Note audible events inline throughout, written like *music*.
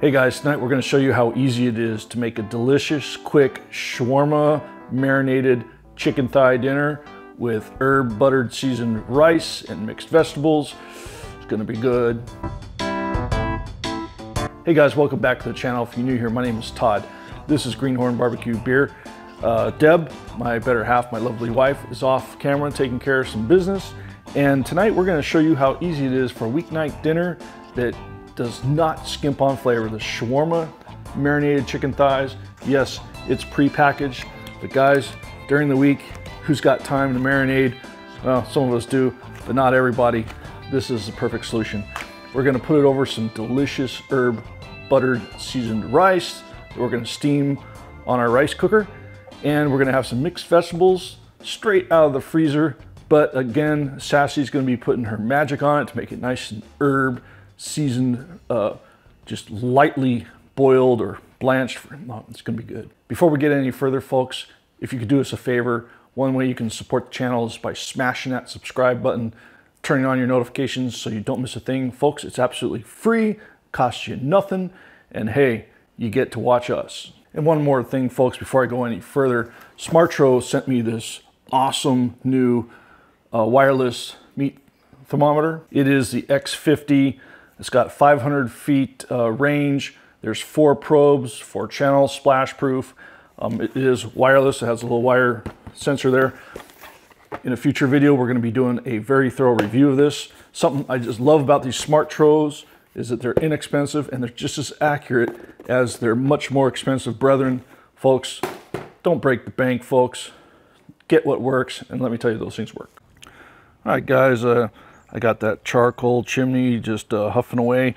Hey guys, tonight we're gonna show you how easy it is to make a delicious, quick shawarma marinated chicken thigh dinner with herb buttered seasoned rice and mixed vegetables. It's gonna be good. Hey guys, welcome back to the channel. If you're new here, my name is Todd. This is Greenhorn Barbecue Beer. Uh, Deb, my better half, my lovely wife, is off camera taking care of some business. And tonight we're gonna show you how easy it is for a weeknight dinner that does not skimp on flavor. The shawarma marinated chicken thighs, yes, it's pre-packaged, but guys, during the week, who's got time to marinate? Well, some of us do, but not everybody. This is the perfect solution. We're gonna put it over some delicious herb buttered seasoned rice that we're gonna steam on our rice cooker. And we're gonna have some mixed vegetables straight out of the freezer. But again, Sassy's gonna be putting her magic on it to make it nice and herb seasoned, uh, just lightly boiled or blanched. Oh, it's gonna be good. Before we get any further, folks, if you could do us a favor, one way you can support the channel is by smashing that subscribe button, turning on your notifications so you don't miss a thing. Folks, it's absolutely free, costs you nothing, and hey, you get to watch us. And one more thing, folks, before I go any further, Smartro sent me this awesome new uh, wireless meat thermometer. It is the X50 it's got 500 feet uh, range. There's four probes, four channels, splash proof. Um, it is wireless. It has a little wire sensor there. In a future video, we're gonna be doing a very thorough review of this. Something I just love about these Smartros is that they're inexpensive and they're just as accurate as their much more expensive brethren. Folks, don't break the bank, folks. Get what works, and let me tell you, those things work. All right, guys, uh, I got that charcoal chimney just uh, huffing away.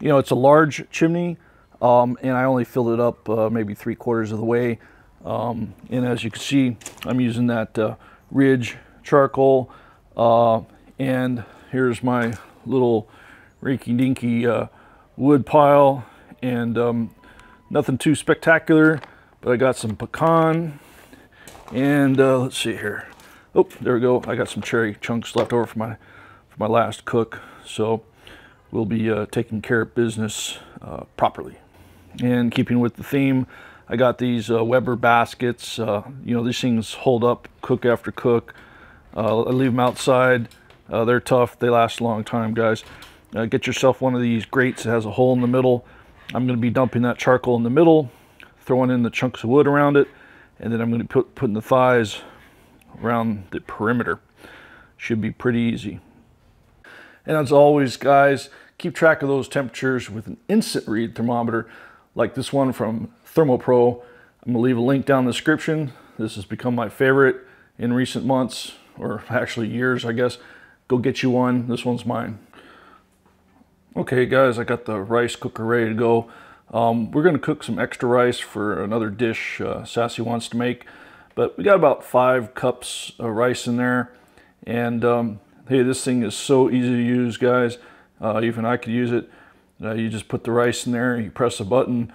You know, it's a large chimney, um, and I only filled it up uh, maybe three quarters of the way. Um, and as you can see, I'm using that uh, Ridge charcoal. Uh, and here's my little rinky dinky uh, wood pile. And um, nothing too spectacular, but I got some pecan. And uh, let's see here. Oh, there we go. I got some cherry chunks left over for my my last cook. So we'll be uh, taking care of business uh, properly. And keeping with the theme, I got these uh, Weber baskets. Uh, you know, these things hold up cook after cook. Uh, I leave them outside. Uh, they're tough. They last a long time, guys. get yourself one of these grates that has a hole in the middle. I'm going to be dumping that charcoal in the middle, throwing in the chunks of wood around it, and then I'm going to put putting the thighs around the perimeter. Should be pretty easy. And as always, guys, keep track of those temperatures with an instant read thermometer like this one from ThermoPro. I'm gonna leave a link down in the description. This has become my favorite in recent months, or *laughs* actually years, I guess. Go get you one. This one's mine. Okay, guys, I got the rice cooker ready to go. Um, we're gonna cook some extra rice for another dish uh, Sassy wants to make, but we got about five cups of rice in there. And um, Hey, this thing is so easy to use, guys. Uh, even I could use it. Uh, you just put the rice in there, you press a button,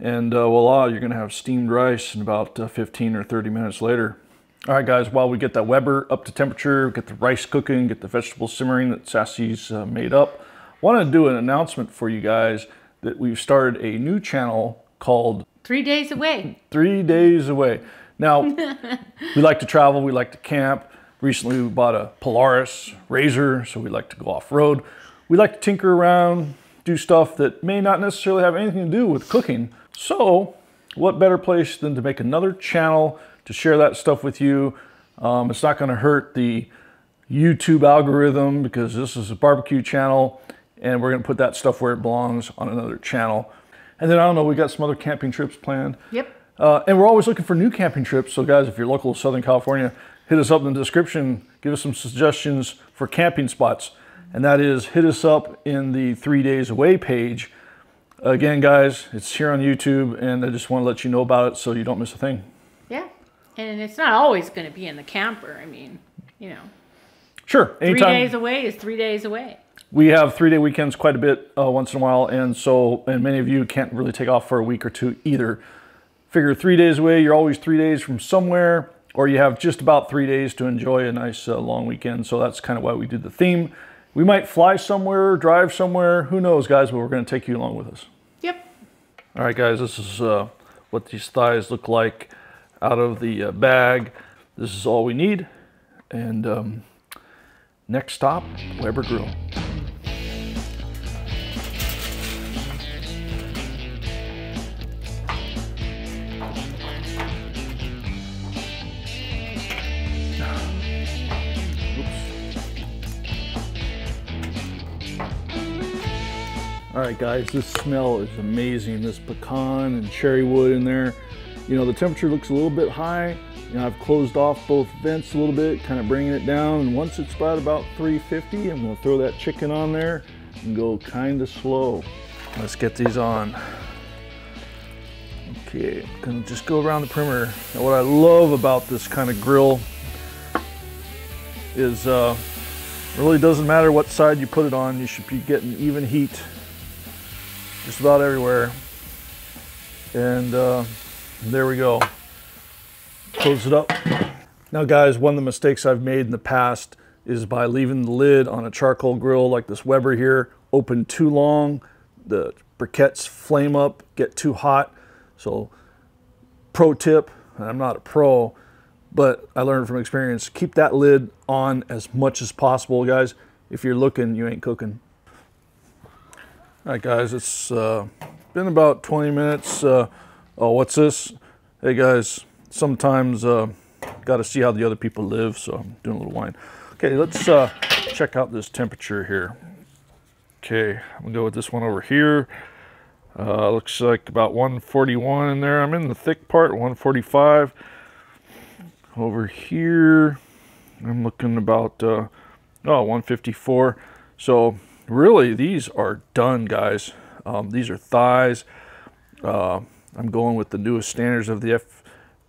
and uh, voila, you're gonna have steamed rice in about uh, 15 or 30 minutes later. All right, guys, while we get that Weber up to temperature, get the rice cooking, get the vegetables simmering that Sassy's uh, made up, I wanted to do an announcement for you guys that we've started a new channel called Three Days Away. Three Days Away. Now, *laughs* we like to travel, we like to camp, Recently we bought a Polaris Razor, so we like to go off-road. We like to tinker around, do stuff that may not necessarily have anything to do with cooking. So what better place than to make another channel to share that stuff with you. Um, it's not gonna hurt the YouTube algorithm because this is a barbecue channel and we're gonna put that stuff where it belongs on another channel. And then I don't know, we got some other camping trips planned. Yep. Uh, and we're always looking for new camping trips. So guys, if you're local to Southern California, hit us up in the description, give us some suggestions for camping spots. And that is hit us up in the three days away page. Again, guys, it's here on YouTube and I just want to let you know about it so you don't miss a thing. Yeah. And it's not always going to be in the camper. I mean, you know. Sure. Anytime. Three days away is three days away. We have three day weekends quite a bit uh, once in a while. And so, and many of you can't really take off for a week or two either. Figure three days away, you're always three days from somewhere or you have just about three days to enjoy a nice uh, long weekend. So that's kind of why we did the theme. We might fly somewhere, drive somewhere, who knows, guys, but we're going to take you along with us. Yep. All right, guys, this is uh, what these thighs look like out of the uh, bag. This is all we need. And um, next stop, Weber Grill. All right, guys, this smell is amazing. This pecan and cherry wood in there. You know, the temperature looks a little bit high. You know, I've closed off both vents a little bit, kind of bringing it down. And once it's about about 350, I'm gonna throw that chicken on there and go kind of slow. Let's get these on. Okay, gonna just go around the perimeter. Now, what I love about this kind of grill is uh, really doesn't matter what side you put it on, you should be getting even heat just about everywhere. And uh, there we go. Close it up. Now guys, one of the mistakes I've made in the past is by leaving the lid on a charcoal grill like this Weber here open too long. The briquettes flame up, get too hot. So pro tip, and I'm not a pro, but I learned from experience, keep that lid on as much as possible, guys. If you're looking, you ain't cooking. All right, guys, it's uh, been about 20 minutes. Uh, oh, what's this? Hey, guys, sometimes uh, got to see how the other people live, so I'm doing a little wine. Okay, let's uh, check out this temperature here. Okay, I'm gonna go with this one over here. Uh, looks like about 141 in there. I'm in the thick part, 145. Over here, I'm looking about, uh, oh, 154. So really, these are done, guys. Um, these are thighs. Uh, I'm going with the newest standards of the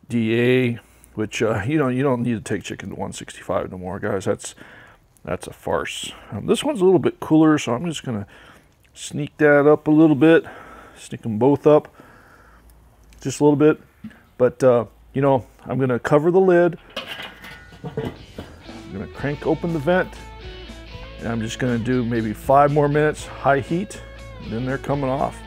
FDA, which uh, you know you don't need to take chicken to 165 no more, guys. That's that's a farce. Um, this one's a little bit cooler, so I'm just gonna sneak that up a little bit, sneak them both up just a little bit. But uh, you know, I'm gonna cover the lid. I'm gonna crank open the vent and I'm just gonna do maybe five more minutes, high heat, and then they're coming off.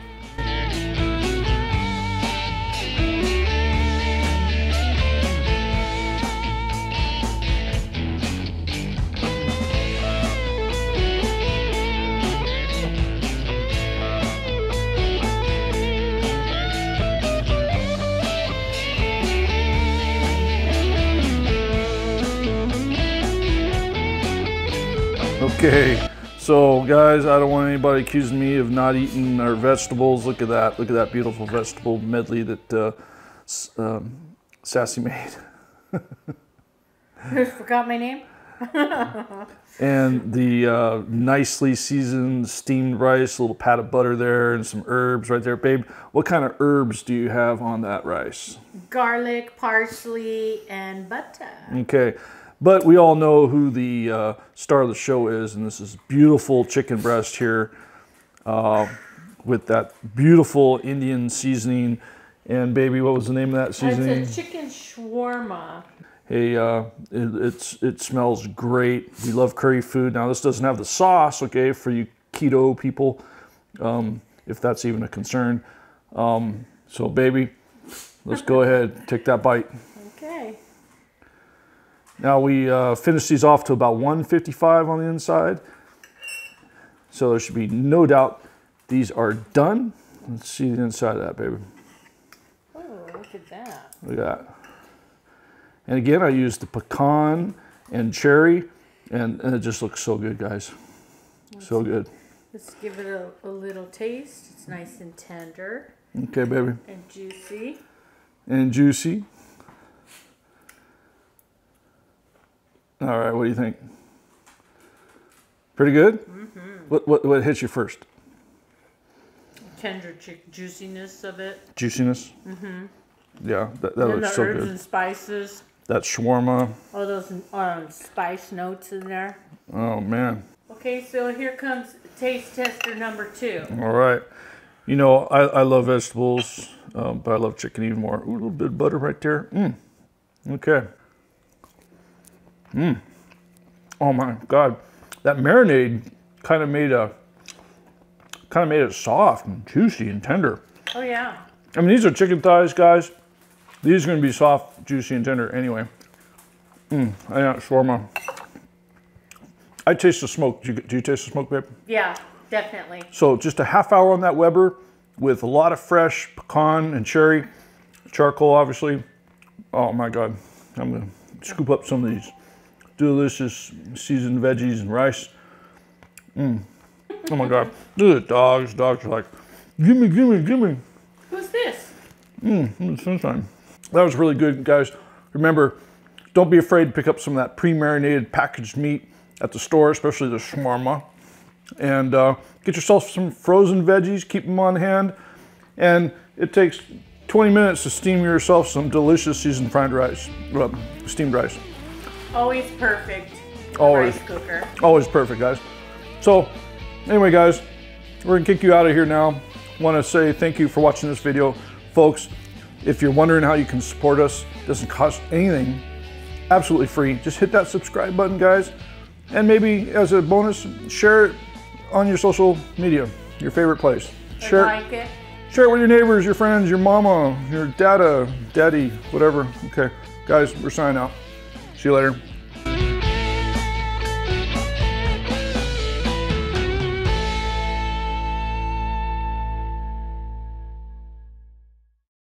Okay, so guys, I don't want anybody accusing me of not eating our vegetables. Look at that. Look at that beautiful vegetable medley that uh, um, Sassy made. Forgot my name? *laughs* and the uh, nicely seasoned steamed rice, a little pat of butter there, and some herbs right there. Babe, what kind of herbs do you have on that rice? Garlic, parsley, and butter. Okay. But we all know who the uh, star of the show is, and this is beautiful chicken breast here uh, with that beautiful Indian seasoning. And baby, what was the name of that seasoning? It's a chicken shawarma. Hey, uh, it, it's it smells great. We love curry food. Now this doesn't have the sauce, okay, for you keto people, um, if that's even a concern. Um, so baby, let's go *laughs* ahead, take that bite. Now we uh, finished these off to about 155 on the inside. So there should be no doubt these are done. Let's see the inside of that, baby. Oh, look at that. Look at that. And again, I used the pecan and cherry, and, and it just looks so good, guys. Let's so good. Let's give it a, a little taste. It's nice and tender. Okay, baby. And juicy. And juicy. All right, what do you think? Pretty good? Mm-hmm. What, what, what hits you first? Tender juiciness of it. Juiciness? Mm-hmm. Yeah, that, that looks so good. the herbs and spices. That shawarma. All those um, spice notes in there. Oh, man. Okay, so here comes taste tester number two. All right. You know, I, I love vegetables, um, but I love chicken even more. Ooh, a little bit of butter right there. Mm. Okay. Mmm. Oh my God. That marinade kind of made a, kind of made it soft and juicy and tender. Oh yeah. I mean, these are chicken thighs, guys. These are gonna be soft, juicy, and tender anyway. Mmm, I got shawarma. I taste the smoke. Do you, do you taste the smoke, babe? Yeah, definitely. So just a half hour on that Weber with a lot of fresh pecan and cherry, charcoal, obviously. Oh my God, I'm gonna scoop up some of these delicious seasoned veggies and rice. Mm. Oh my God, look at the dogs. Dogs are like, gimme, gimme, gimme. Who's this? Mm, it's sunshine. That was really good, guys. Remember, don't be afraid to pick up some of that pre-marinated packaged meat at the store, especially the shawarma. And uh, get yourself some frozen veggies, keep them on hand. And it takes 20 minutes to steam yourself some delicious seasoned fried rice, uh, steamed rice. Always perfect. Always. Rice cooker. Always perfect, guys. So, anyway, guys, we're gonna kick you out of here now. Want to say thank you for watching this video, folks. If you're wondering how you can support us, doesn't cost anything, absolutely free. Just hit that subscribe button, guys, and maybe as a bonus, share it on your social media, your favorite place. Share, Like it. share it with your neighbors, your friends, your mama, your dada, daddy, whatever. Okay, guys, we're signing out. See you later.